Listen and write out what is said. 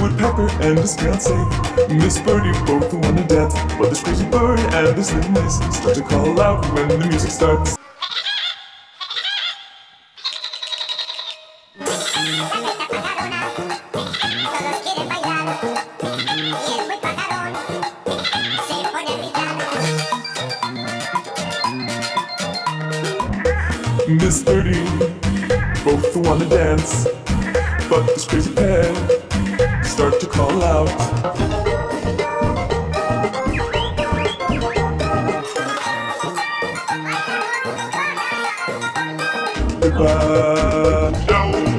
woodpecker and his fiance, Miss Birdie, both wanna dance. But this crazy bird and this little miss start to call out when the music starts. Miss Birdie, both wanna dance. But this crazy pair start to call out. Goodbye.